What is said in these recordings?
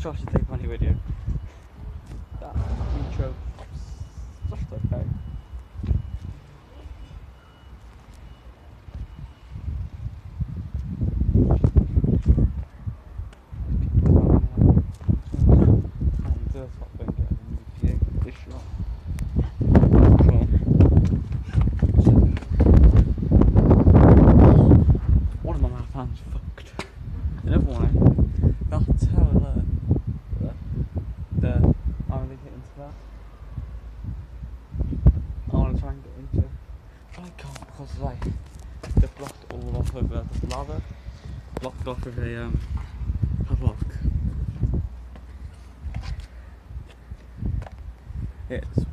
Josh is taking funny video. That intro. Just okay. There's people block the lava, blocked off of a, um, a. It's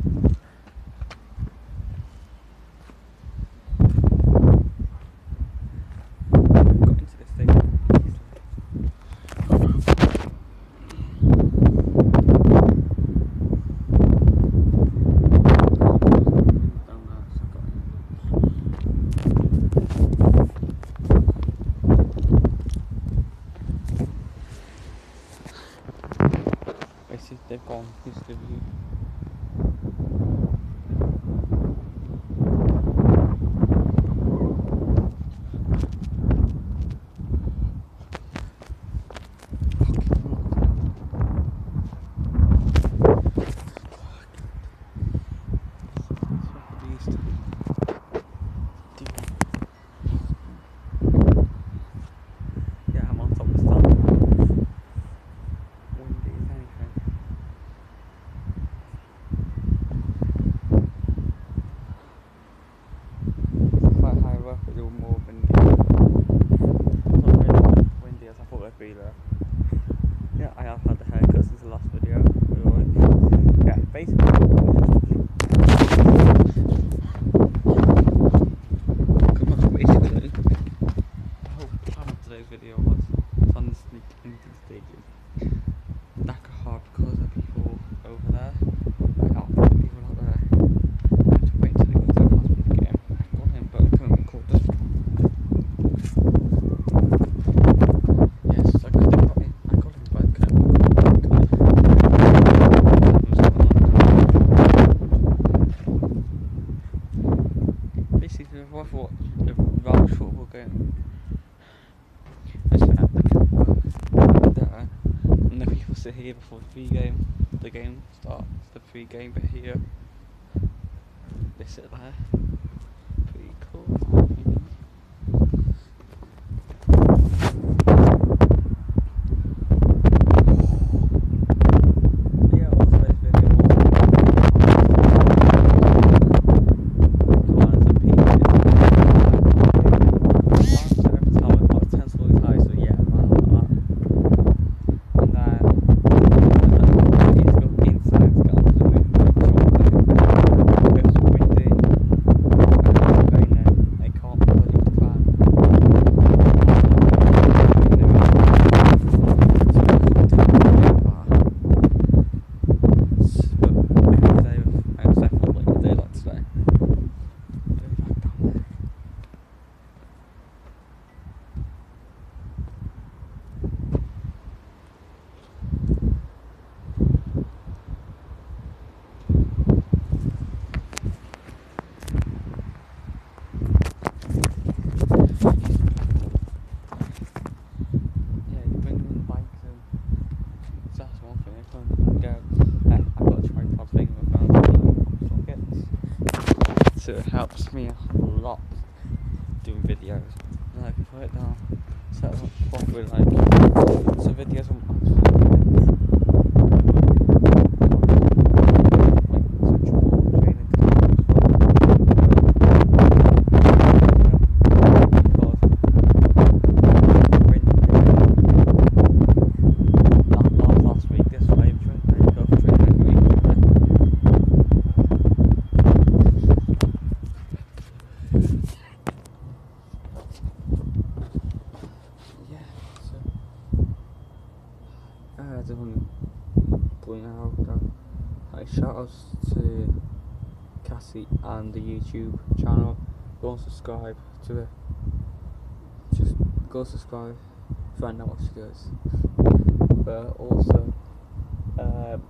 I see they've gone peace fazer o morro. here before the pre-game. The game starts, the pre-game bit here. This bit there. so it helps me a lot doing videos. And I can put it down so I don't with like some videos I'm everyone blowing out that. Like shout outs to Cassie and the YouTube channel. Go and subscribe to it. Just go subscribe, find out what she does. But also, um,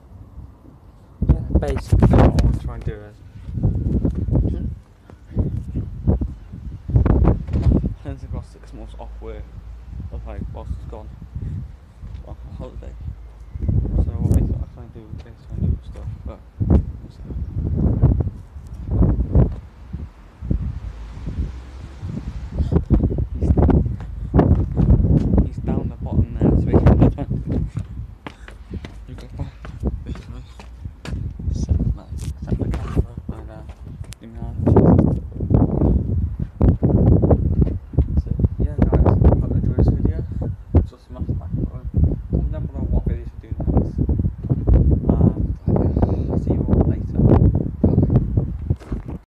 yeah, basically what I want to do is Hence across six months off work of like whilst it's gone on holiday.